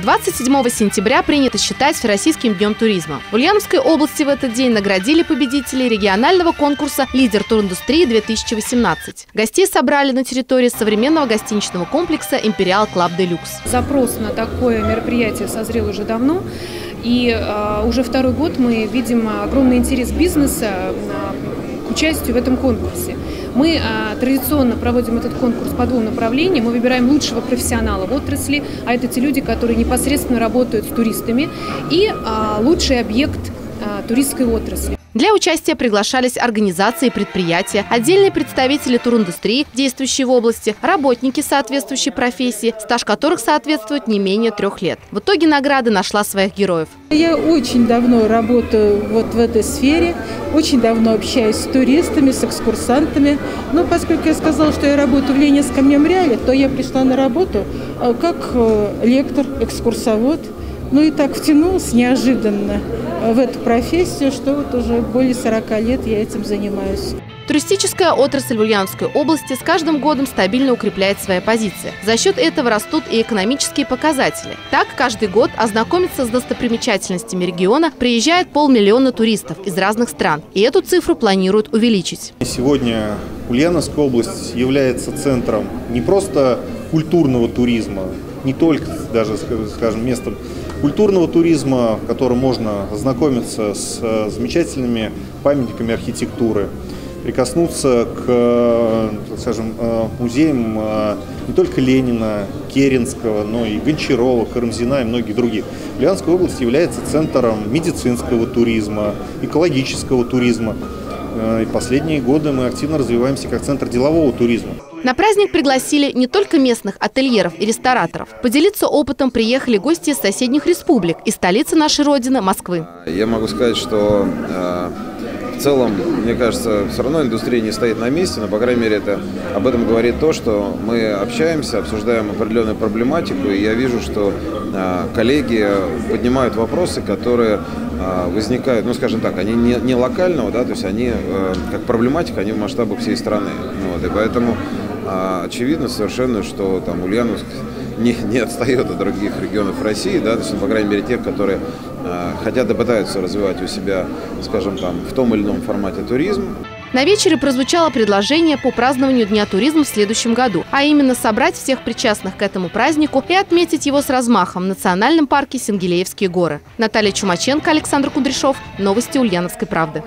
27 сентября принято считать Всероссийским днем туризма. В Ульяновской области в этот день наградили победителей регионального конкурса «Лидер туриндустрии-2018». Гостей собрали на территории современного гостиничного комплекса «Imperial Club Deluxe». Запрос на такое мероприятие созрел уже давно. И э, уже второй год мы видим огромный интерес бизнеса э, к участию в этом конкурсе. Мы э, традиционно проводим этот конкурс по двум направлениям. Мы выбираем лучшего профессионала в отрасли, а это те люди, которые непосредственно работают с туристами, и э, лучший объект э, туристской отрасли. Для участия приглашались организации и предприятия, отдельные представители туриндустрии, действующие в области, работники соответствующей профессии, стаж которых соответствует не менее трех лет. В итоге награда нашла своих героев. Я очень давно работаю вот в этой сфере, очень давно общаюсь с туристами, с экскурсантами. Но поскольку я сказала, что я работаю в Ленинском мемориале, то я пришла на работу э, как э, лектор, экскурсовод. Ну и так втянулась неожиданно в эту профессию, что вот уже более 40 лет я этим занимаюсь. Туристическая отрасль в Ульяновской области с каждым годом стабильно укрепляет свои позиции. За счет этого растут и экономические показатели. Так, каждый год ознакомиться с достопримечательностями региона приезжает полмиллиона туристов из разных стран. И эту цифру планируют увеличить. Сегодня Ульяновская область является центром не просто культурного туризма, не только даже, скажем, местом культурного туризма, в котором можно ознакомиться с э, замечательными памятниками архитектуры, прикоснуться к, э, скажем, э, музеям не только Ленина, Керенского, но и Гончарова, Карамзина и многих других. Ульяновская область является центром медицинского туризма, экологического туризма. И последние годы мы активно развиваемся как центр делового туризма. На праздник пригласили не только местных ательеров и рестораторов. Поделиться опытом приехали гости из соседних республик и столицы нашей Родины – Москвы. Я могу сказать, что в целом, мне кажется, все равно индустрия не стоит на месте, но, по крайней мере, это об этом говорит то, что мы общаемся, обсуждаем определенную проблематику, и я вижу, что э, коллеги поднимают вопросы, которые э, возникают, ну, скажем так, они не, не локального, да, то есть они, э, как проблематика, они в масштабах всей страны. Вот, и поэтому а очевидно совершенно, что там Ульяновск не, не отстает от других регионов России, да, то есть, ну, по крайней мере, тех, которые а, хотят и пытаются развивать у себя, скажем, там, в том или ином формате туризм. На вечере прозвучало предложение по празднованию Дня туризма в следующем году, а именно собрать всех причастных к этому празднику и отметить его с размахом в национальном парке Сингелеевские горы. Наталья Чумаченко, Александр Кудряшов. Новости Ульяновской правды.